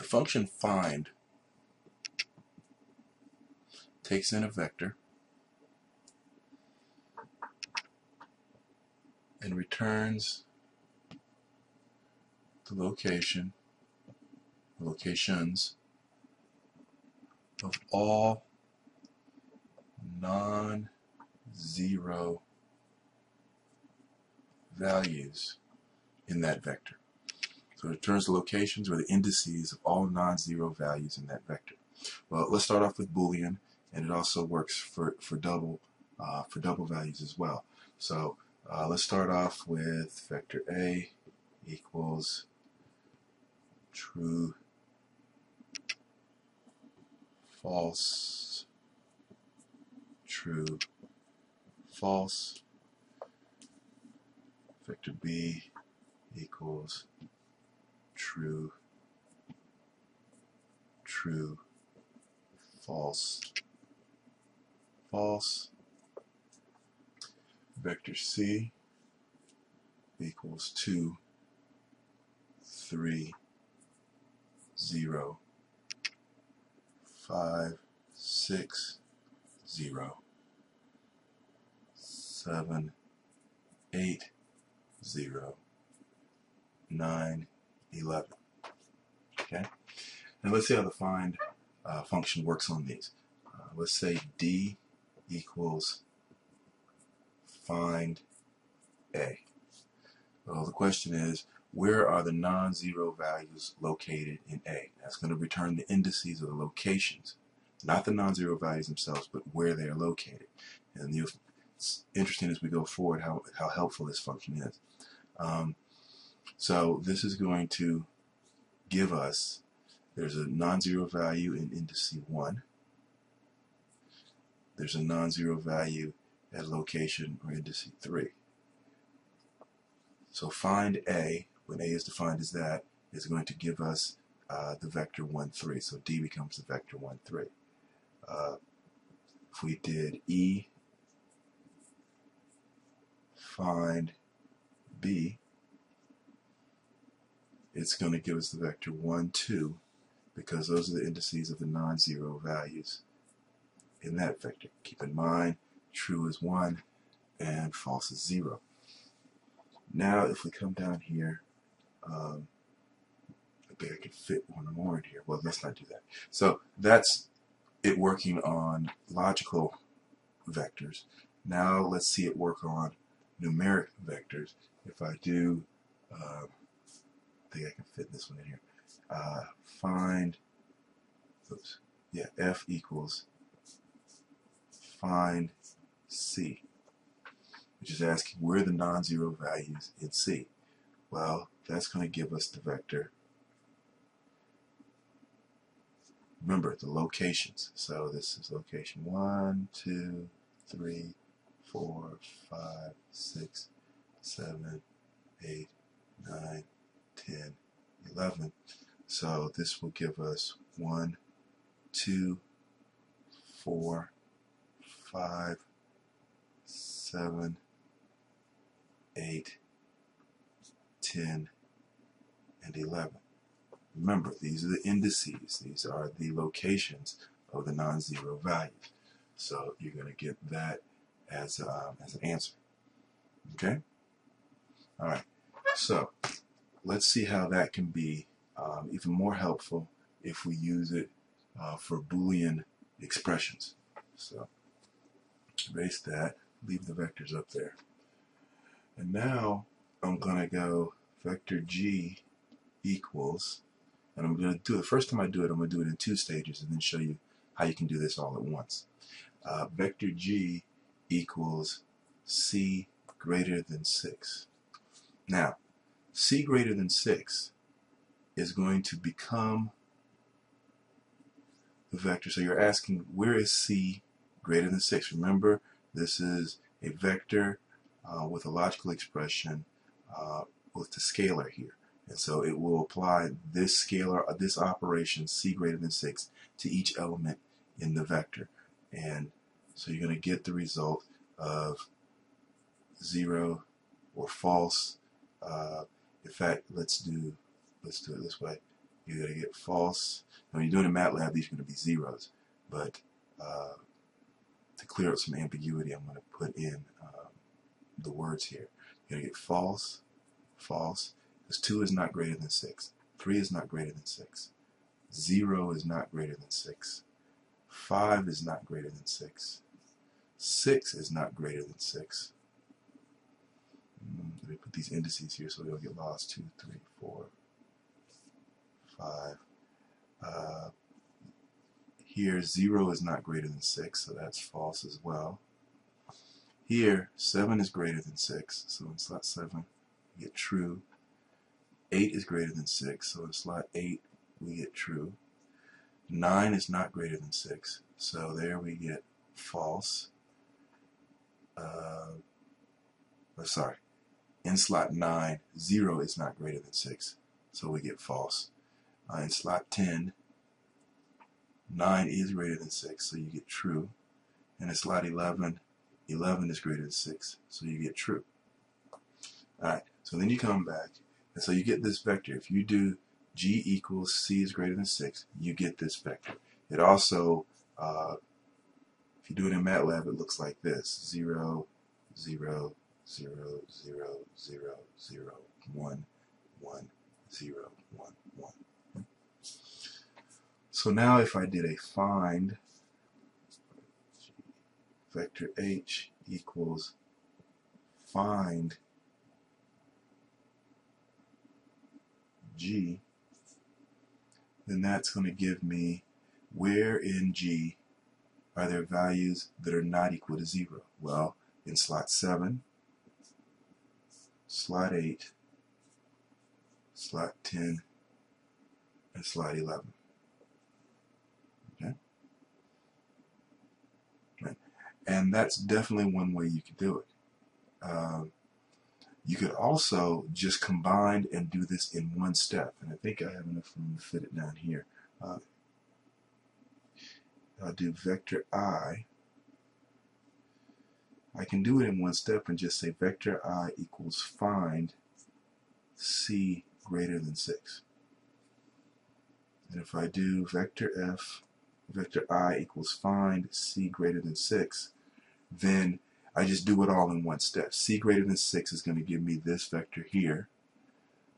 the function find takes in a vector and returns the location locations of all non-zero values in that vector. So it returns the locations or the indices of all non-zero values in that vector. Well, let's start off with Boolean, and it also works for for double uh, for double values as well. So uh, let's start off with vector A equals true false, true, false. Vector B equals true, true, false, false. Vector C equals 2, 3, 0, five, six, zero, seven, eight, zero, nine, eleven. Okay? Now let's see how the find uh, function works on these. Uh, let's say D equals find A. Well, the question is, where are the non-zero values located in A? That's going to return the indices of the locations, not the non-zero values themselves, but where they are located. And you, it's interesting as we go forward how, how helpful this function is. Um, so this is going to give us, there's a non-zero value in indice 1. There's a non-zero value at location or indice 3. So find A when A is defined as that, is going to give us uh, the vector 1, 3. So D becomes the vector 1, 3. Uh, if we did E, find B, it's going to give us the vector 1, 2, because those are the indices of the non-zero values in that vector. Keep in mind, true is 1 and false is 0. Now if we come down here um, I think I could fit one more in here. Well, let's not do that. So that's it working on logical vectors. Now let's see it work on numeric vectors. If I do, I think I can fit this one in here. Uh, find, oops, yeah, F equals find C, which is asking where the non-zero values in C. Well, that's going to give us the vector. Remember the locations. So this is location 1, 2, 3, 4, 5, 6, 7, 8, 9, 10, 11. So this will give us 1, 2, 4, 5, 7, 8, 10, and 11. Remember, these are the indices. These are the locations of the non-zero values. So you're going to get that as, um, as an answer. Okay? All right. So let's see how that can be um, even more helpful if we use it uh, for Boolean expressions. So erase that, leave the vectors up there. And now I'm going to go vector G equals, and I'm going to do it, the first time I do it, I'm going to do it in two stages and then show you how you can do this all at once. Uh, vector G equals C greater than 6. Now, C greater than 6 is going to become the vector. So you're asking, where is C greater than 6? Remember, this is a vector uh, with a logical expression uh, with the scalar here. And so it will apply this scalar, uh, this operation, c greater than 6, to each element in the vector. And so you're going to get the result of 0 or false. Uh, in fact, let's do, let's do it this way. you're to get false. When you're doing in MATLAB, these are going to be zeros. But uh, to clear up some ambiguity, I'm to put in um, the words here. You're to get false, false, because 2 is not greater than 6. 3 is not greater than 6. 0 is not greater than 6. 5 is not greater than 6. 6 is not greater than 6. Let me put these indices here so they don't get lost. 2, 3, 4, 5. Uh, here, 0 is not greater than 6, so that's false as well. Here, 7 is greater than 6, so in slot 7, we get true. 8 is greater than 6, so in slot 8, we get true. 9 is not greater than 6, so there we get false. Uh, oh, sorry, in slot 9, 0 is not greater than 6, so we get false. Uh, in slot 10, 9 is greater than 6, so you get true. And in slot 11, 11 is greater than 6, so you get true. Alright, so then you come back, and so you get this vector. If you do g equals c is greater than 6, you get this vector. It also, uh, if you do it in MATLAB, it looks like this. 0, 0, 0, 0, 0, 0, 1, 1, 0, 1, 1. So now if I did a find vector h equals find g, then that's going to give me where in g are there values that are not equal to 0? Well, in slot 7, slot 8, slot 10, and slot 11. Okay? And that's definitely one way you could do it. Um, you could also just combine and do this in one step. And I think I have enough room to fit it down here. Uh, I'll do vector i. I can do it in one step and just say vector i equals find c greater than 6. And if I do vector f, vector i equals find c greater than 6, then I just do it all in one step. C greater than 6 is going to give me this vector here.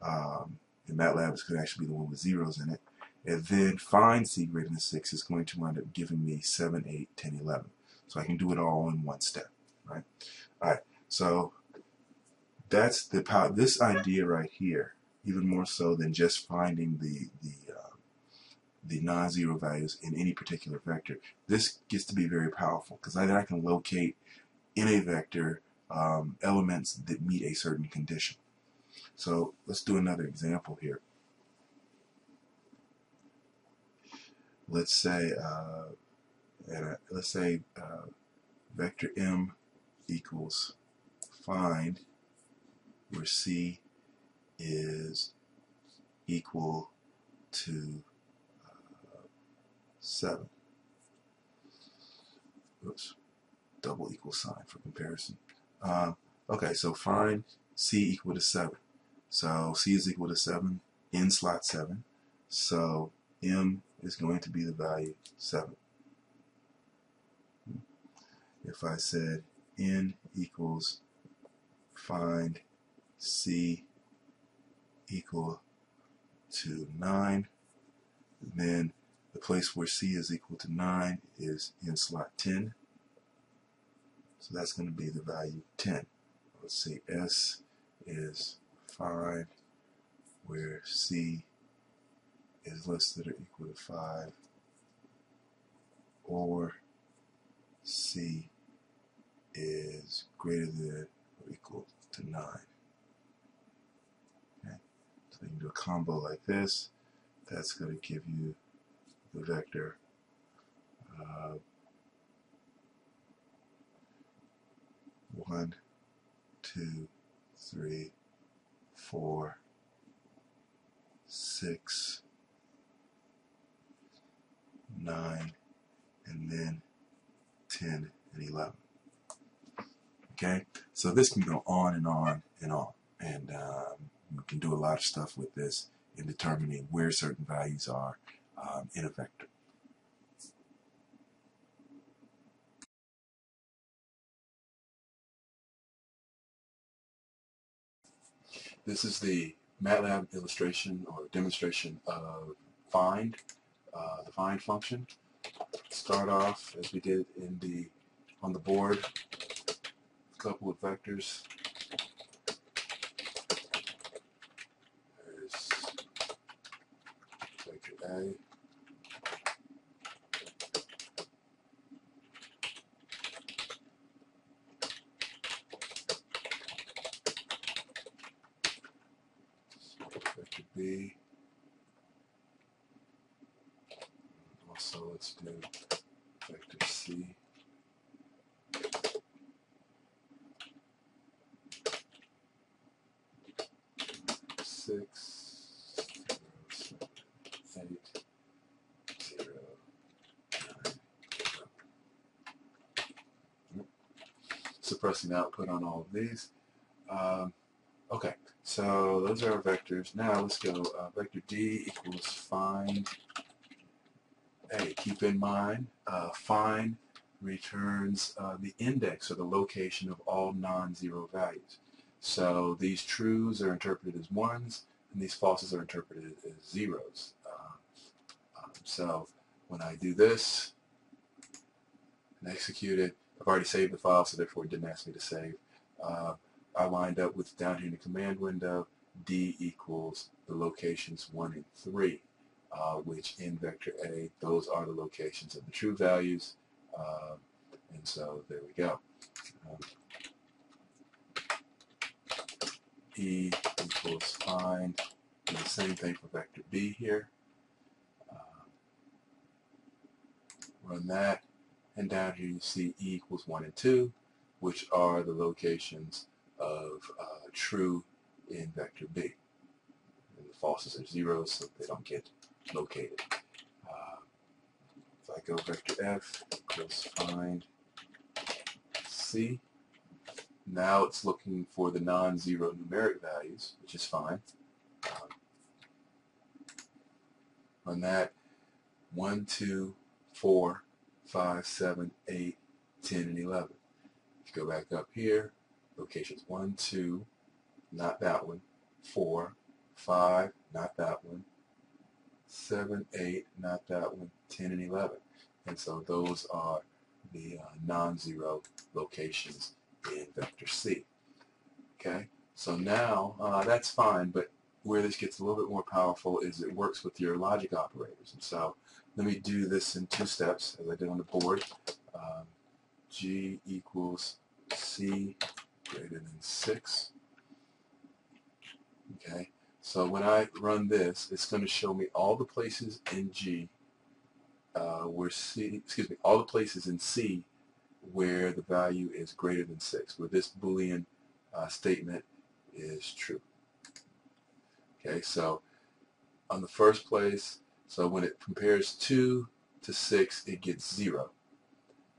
Um, in MATLAB, it's going to actually be the one with zeros in it. And then find C greater than 6 is going to wind up giving me 7, 8, 10, 11. So I can do it all in one step, right? All right, so that's the power. This idea right here, even more so than just finding the, the uh, the non-zero values in any particular vector. This gets to be very powerful because I, I can locate in a vector um, elements that meet a certain condition. So let's do another example here. Let's say, uh, uh, let's say uh, vector m equals find where c is equal to uh, 7. Oops double equal sign for comparison. Uh, okay, so find C equal to 7. So C is equal to 7 in slot 7. So M is going to be the value 7. If I said N equals find C equal to 9, then the place where C is equal to 9 is in slot 10. So that's going to be the value 10. Let's see, S is 5, where C is less than or equal to 5, or C is greater than or equal to 9. Okay? So you can do a combo like this. That's going to give you the vector uh, one, two, three, four, six, nine, and then 10 and 11. Okay, so this can go on and on and on, and um, we can do a lot of stuff with this in determining where certain values are um, in a vector. This is the MATLAB illustration or demonstration of find, uh, the find function. Start off as we did in the on the board, a couple of vectors. There's vector A. Vector B. Also, let's do vector C. Six, zero, seven, eight, zero, nine, eleven. Suppressing output on all of these. Um, okay, so those are our vectors. Now let's go. Uh, vector D equals find A. Keep in mind, uh, find returns uh, the index or the location of all non-zero values. So these trues are interpreted as ones, and these falses are interpreted as zeros. Uh, um, so when I do this and execute it, I've already saved the file, so therefore it didn't ask me to save. Uh, I lined up with down here in the command window, D equals the locations 1 and 3, uh, which in vector A, those are the locations of the true values. Um, and so there we go. Um, E equals find, the same thing for vector B here. Um, run that, and down here you see E equals 1 and 2, which are the locations of uh, true in vector B. And the falses are zeros, so they don't get located. Uh, if I go vector F equals find C, now it's looking for the non-zero numeric values, which is fine. Um, on that, 1, 2, 4, 5, 7, 8, 10, and 11. If you go back up here, locations 1, 2, not that one, 4, 5, not that one, 7, 8, not that one, 10, and 11. And so those are the uh, non-zero locations in vector C. Okay, so now uh, that's fine, but where this gets a little bit more powerful is it works with your logic operators. And so let me do this in two steps, as I did on the board. Um, G equals C greater than 6. Okay, so when I run this, it's going to show me all the places in G uh, where C, excuse me, all the places in C where the value is greater than 6, where this Boolean uh, statement is true. Okay, so on the first place, so when it compares 2 to 6, it gets 0.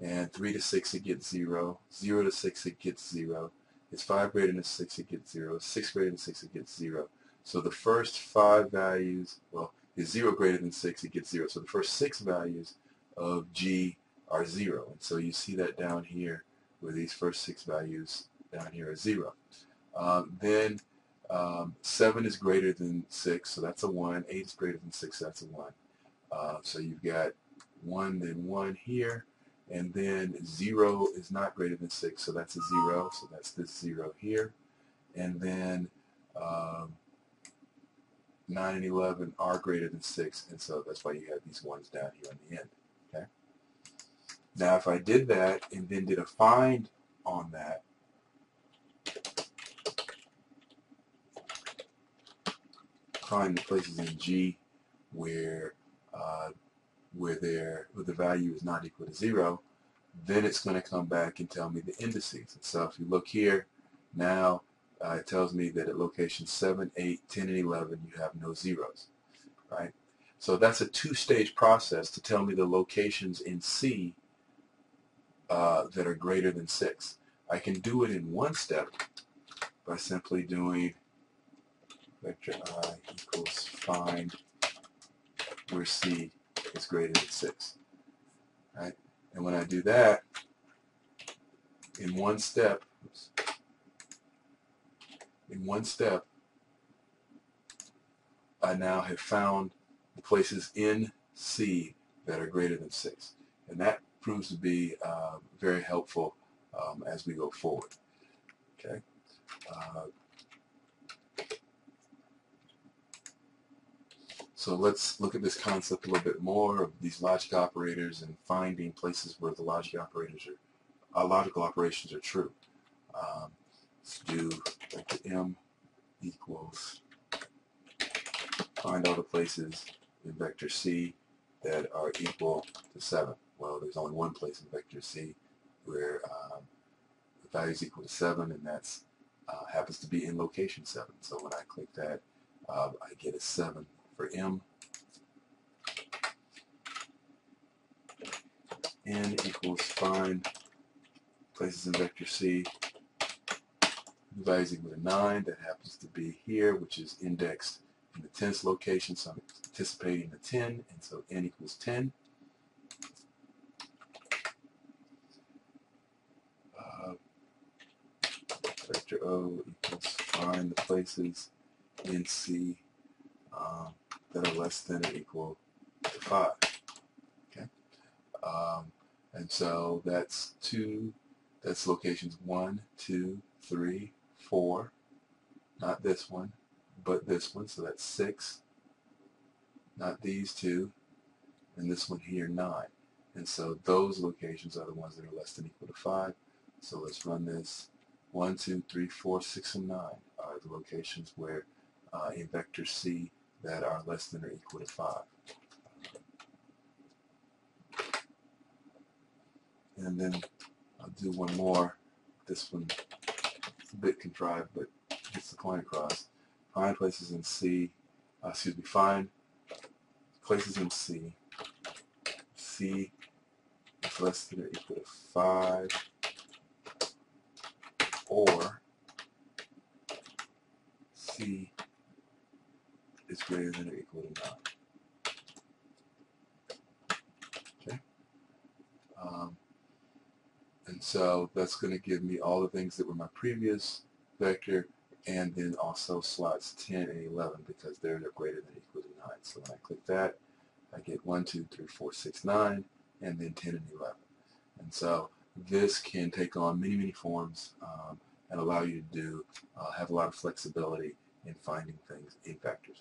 And 3 to 6, it gets 0. 0 to 6, it gets 0. It's 5 greater than 6, it gets 0. 6 greater than 6, it gets 0. So the first five values, well, is 0 greater than 6, it gets 0. So the first six values of G are 0. And so you see that down here where these first six values down here are 0. Um, then um, 7 is greater than 6, so that's a 1. 8 is greater than 6, that's a 1. Uh, so you've got 1, then 1 here. And then 0 is not greater than 6, so that's a 0. So that's this 0 here. And then um, 9 and 11 are greater than 6, and so that's why you have these ones down here on the end. Okay. Now if I did that and then did a find on that, find the places in G where uh, where there where the value is not equal to zero, then it's going to come back and tell me the indices. And so if you look here, now uh, it tells me that at location 7, 8, 10, and 11 you have no zeros, right? So that's a two-stage process to tell me the locations in C uh, that are greater than 6. I can do it in one step by simply doing vector i equals find where c is greater than 6. Right? And when I do that, in one step, oops, in one step, I now have found the places in C that are greater than 6. And that proves to be uh, very helpful um, as we go forward. Okay. Uh, so let's look at this concept a little bit more of these logic operators and finding places where the logic operators are, uh, logical operations are true. Um, let's do vector m equals find all the places in vector c that are equal to 7. Well, there's only one place in vector c where um, the value is equal to 7, and that's uh, happens to be in location 7. So when I click that, uh, I get a 7 for m. n equals find places in vector c. The value is equal to 9. That happens to be here, which is indexed in the tens location, so I'm anticipating the 10, and so n equals 10. Uh, vector O equals find the places in C um, that are less than or equal to 5. Okay, um, and so that's two. That's locations one, two, three, four. Not this one, but this one. So that's six. Not these two, and this one here nine. And so those locations are the ones that are less than equal to five. So let's run this. One, two, three, four, six, and nine are the locations where uh, in vector C that are less than or equal to 5. And then I'll do one more. This one is a bit contrived, but gets the point across. Find places in C, uh, excuse me, find places in C. C is less than or equal to 5, or C is greater than or equal to 9. Okay? Um, and so that's going to give me all the things that were my previous vector and then also slots 10 and 11 because they're greater than or equal to 9. So when I click that, I get 1, 2, 3, 4, 6, 9, and then 10 and 11. And so this can take on many, many forms um, and allow you to do, uh, have a lot of flexibility in finding things in vectors.